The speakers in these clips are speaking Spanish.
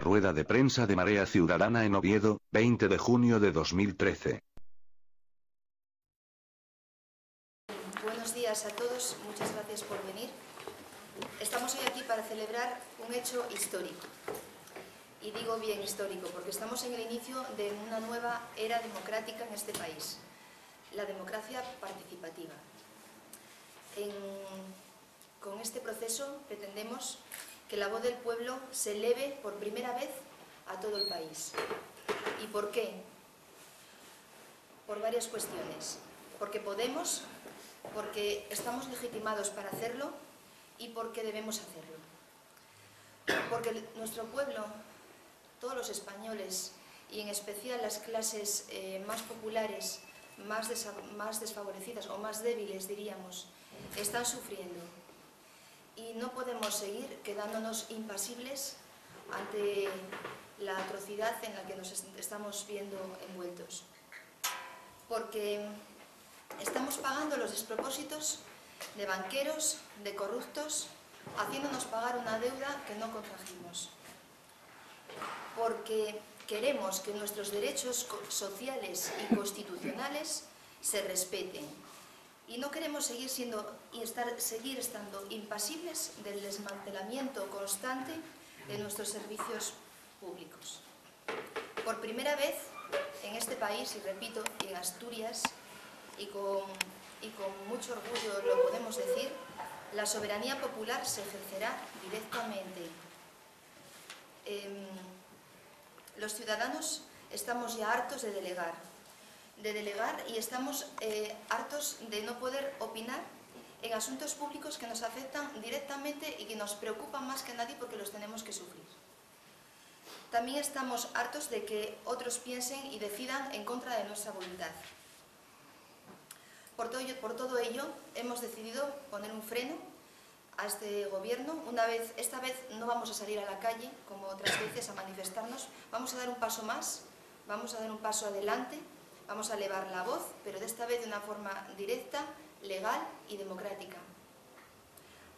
Rueda de prensa de Marea Ciudadana en Oviedo, 20 de junio de 2013. Buenos días a todos, muchas gracias por venir. Estamos hoy aquí para celebrar un hecho histórico. Y digo bien histórico porque estamos en el inicio de una nueva era democrática en este país, la democracia participativa. con este proceso pretendemos que la voz del pueblo se eleve por primera vez a todo el país. ¿Y por qué? Por varias cuestiones. Porque podemos, porque estamos legitimados para hacerlo y porque debemos hacerlo. Porque nuestro pueblo, todos los españoles y en especial las clases eh, más populares, más, más desfavorecidas o más débiles diríamos, están sufriendo y no podemos seguir quedándonos impasibles ante la atrocidad en la que nos estamos viendo envueltos. Porque estamos pagando los despropósitos de banqueros, de corruptos, haciéndonos pagar una deuda que no contrajimos. Porque queremos que nuestros derechos sociales y constitucionales se respeten y no queremos seguir, siendo, seguir estando impasibles del desmantelamiento constante de nuestros servicios públicos. Por primera vez en este país, y repito, en Asturias, y con, y con mucho orgullo lo podemos decir, la soberanía popular se ejercerá directamente. Em, los ciudadanos estamos ya hartos de delegar, de delegar y estamos eh, hartos de no poder opinar en asuntos públicos que nos afectan directamente y que nos preocupan más que nadie porque los tenemos que sufrir. También estamos hartos de que otros piensen y decidan en contra de nuestra voluntad. Por todo, por todo ello, hemos decidido poner un freno a este gobierno. Una vez, esta vez no vamos a salir a la calle, como otras veces, a manifestarnos. Vamos a dar un paso más, vamos a dar un paso adelante Vamos a elevar la voz, pero de esta vez de una forma directa, legal y democrática.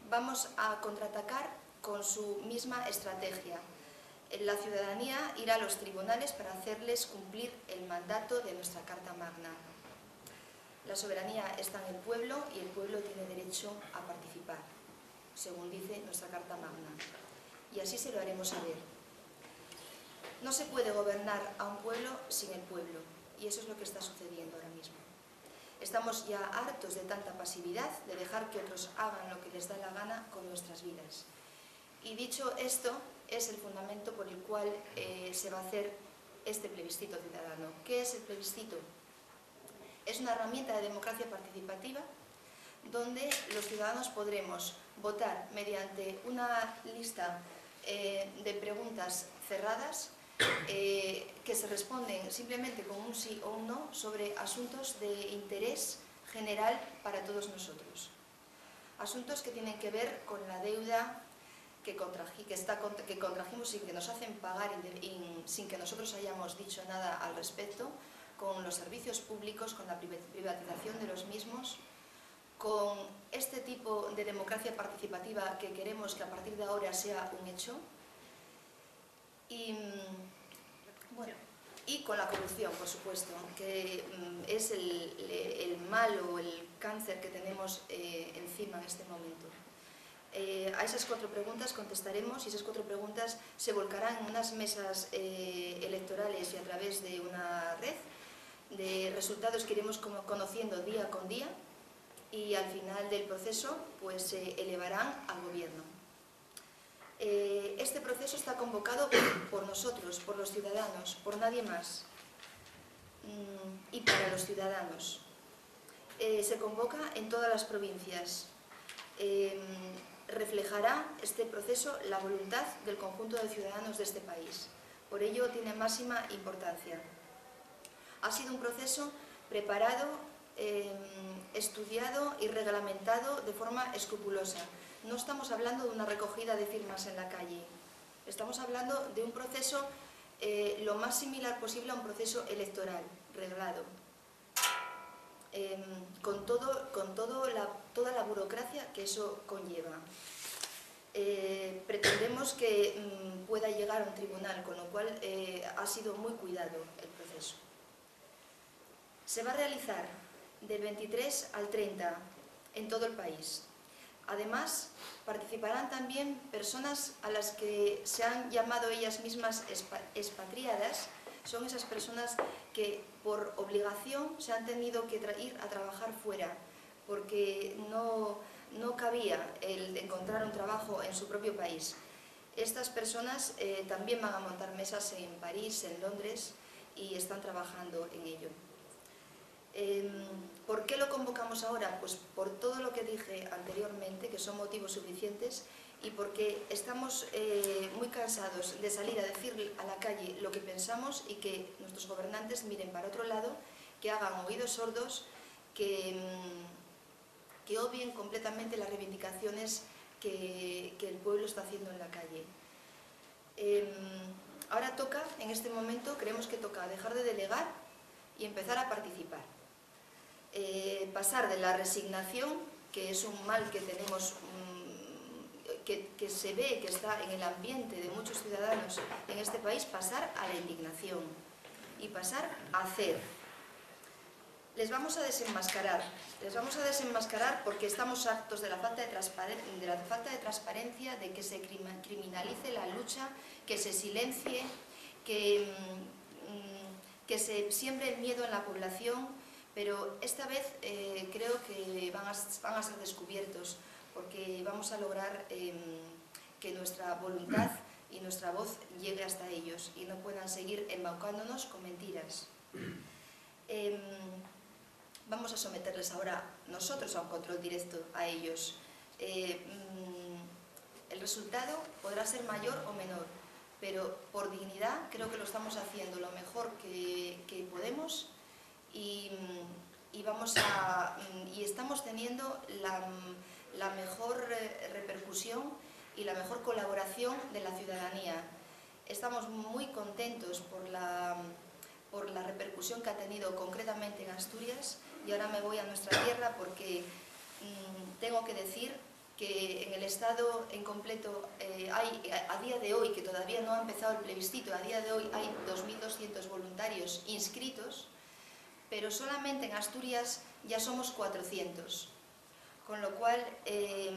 Vamos a contraatacar con su misma estrategia. La ciudadanía irá a los tribunales para hacerles cumplir el mandato de nuestra Carta Magna. La soberanía está en el pueblo y el pueblo tiene derecho a participar, según dice nuestra Carta Magna. Y así se lo haremos saber. No se puede gobernar a un pueblo sin el pueblo. Y eso es lo que está sucediendo ahora mismo. Estamos ya hartos de tanta pasividad, de dejar que otros hagan lo que les da la gana con nuestras vidas. Y dicho esto, es el fundamento por el cual eh, se va a hacer este plebiscito ciudadano. ¿Qué es el plebiscito? Es una herramienta de democracia participativa donde los ciudadanos podremos votar mediante una lista eh, de preguntas cerradas eh, que se responden simplemente con un sí o un no sobre asuntos de interés general para todos nosotros. Asuntos que tienen que ver con la deuda que, que, está, que contrajimos y que nos hacen pagar sin que nosotros hayamos dicho nada al respecto, con los servicios públicos, con la privatización de los mismos, con este tipo de democracia participativa que queremos que a partir de ahora sea un hecho, y, mm, y con la corrupción, por supuesto, que mm, es el, mal o el cáncer que tenemos eh, encima en este momento. Eh, a esas cuatro preguntas contestaremos y esas cuatro preguntas se volcarán en unas mesas eh, electorales y a través de una red de resultados que iremos conociendo día con día y al final del proceso pues se elevarán al gobierno. Eh, este proceso está convocado por nosotros, por los ciudadanos, por nadie más mm, y para los ciudadanos. Eh, se convoca en todas las provincias. Em, reflejará este proceso la voluntad del conjunto de ciudadanos de este país. Por ello tiene máxima importancia. Ha sido un proceso preparado, em, estudiado y reglamentado de forma escrupulosa no estamos hablando de una recogida de firmas en la calle, estamos hablando de un proceso eh, lo más similar posible a un proceso electoral, reglado, em, con, todo, con la, toda la burocracia que eso conlleva. Eh, pretendemos que mm, pueda llegar a un tribunal, con lo cual eh, ha sido muy cuidado el proceso. Se va a realizar del 23 al 30 en todo el país. Además, participarán también personas a las que se han llamado ellas mismas expatriadas, son esas personas que por obligación se han tenido que ir a trabajar fuera, porque no, no cabía el encontrar un trabajo en su propio país. Estas personas eh, también van a montar mesas en París, en Londres, y están trabajando en ello. Em, ¿Por qué lo convocamos ahora? Pues por todo lo que dije anteriormente, que son motivos suficientes, y porque estamos eh, muy cansados de salir a decir a la calle lo que pensamos y que nuestros gobernantes miren para otro lado, que hagan oídos sordos, que, mm, que obvien completamente las reivindicaciones que, el pueblo está haciendo en la calle. Em, ahora toca, en este momento, creemos que toca dejar de delegar y empezar a participar. Eh, pasar de la resignación, que es un mal que tenemos, mm, que, se ve que está en el ambiente de muchos ciudadanos en este país, pasar a la indignación y pasar a hacer. Les vamos a desenmascarar, les vamos a desenmascarar porque estamos actos de la falta de, transparencia, de que se criminalice la lucha, que se silencie, que, mm, que se siembre el miedo en la población, pero esta vez eh, creo que van a, ser descubiertos porque vamos a lograr eh, que nuestra voluntad y nuestra voz llegue hasta ellos y no puedan seguir embaucándonos con mentiras. Eh, vamos a someterles ahora nosotros a un control directo a ellos. Eh, mm, el resultado podrá ser mayor o menor, pero por dignidad creo que lo estamos haciendo lo mejor que podemos y, vamos a, y estamos teniendo la, la mejor repercusión y la mejor colaboración de la ciudadanía. Estamos muy contentos por la, por la repercusión que ha tenido concretamente en Asturias y ahora me voy a nuestra tierra porque mm, tengo que decir que en el Estado en completo eh, hay, a día de hoy, que todavía no ha empezado el plebiscito, a día de hoy hay 2.200 voluntarios inscritos pero solamente en Asturias ya somos 400. Con lo cual, em,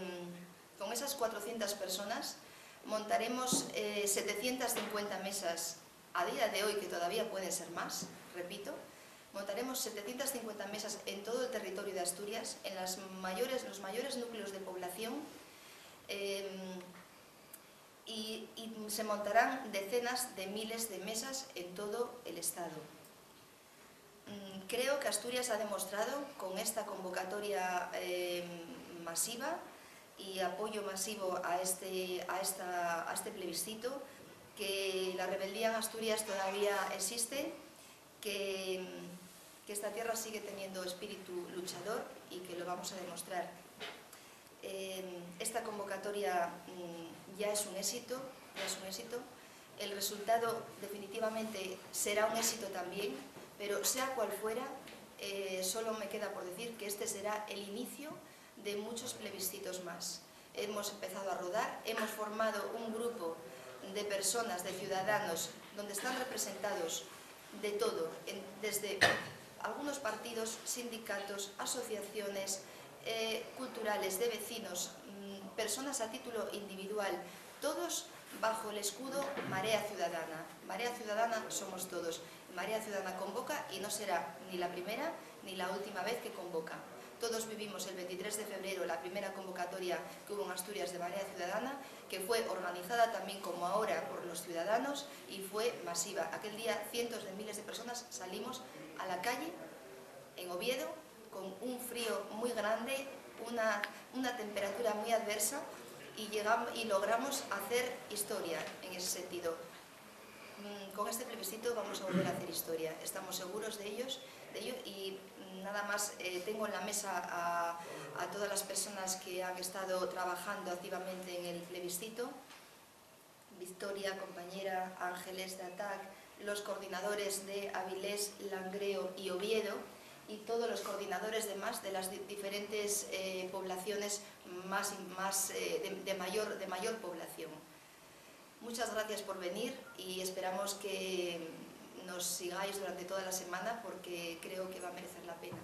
con esas 400 personas montaremos 750 eh, mesas a día de hoy, que todavía pueden ser más, repito, montaremos 750 mesas en todo el territorio de Asturias, en los mayores núcleos de población, em, y se montarán decenas de miles de mesas en todo el Estado. Mm, creo que Asturias ha demostrado con esta convocatoria eh, masiva y apoyo masivo a este, a, este plebiscito que la rebeldía en Asturias todavía existe, que, esta tierra sigue teniendo espíritu luchador y que lo vamos a demostrar. Eh, esta convocatoria mm, ya es un éxito, ya es un éxito. El resultado definitivamente será un éxito también, pero sea cual fuera, eh, solo me queda por decir que este será el inicio de muchos plebiscitos más. Hemos empezado a rodar, hemos formado un grupo de personas, de ciudadanos, donde están representados de todo, desde algunos partidos, sindicatos, asociaciones eh, culturales, de vecinos, mm, personas a título individual, todos bajo el escudo Marea Ciudadana. Marea Ciudadana somos todos. Marea Ciudadana convoca y no será ni la primera ni la última vez que convoca. Todos vivimos el 23 de febrero la primera convocatoria que hubo en Asturias de Marea Ciudadana, que fue organizada también como ahora por los ciudadanos y fue masiva. Aquel día cientos de miles de personas salimos a la calle en Oviedo con un frío muy grande, una, una temperatura muy adversa y, llegamos, y logramos hacer historia en ese sentido. Con este plebiscito vamos a volver a hacer historia, estamos seguros de, ellos, de ello y nada más eh, tengo en la mesa a, todas las personas que han estado trabajando activamente en el plebiscito, Victoria, compañera, Ángeles de ATAC, los coordinadores de Avilés, Langreo y Oviedo y todos los coordinadores de más de las diferentes eh, poblaciones más, más eh, de, mayor, de mayor población. Muchas gracias por venir y esperamos que nos sigáis durante toda la semana porque creo que va a merecer la pena.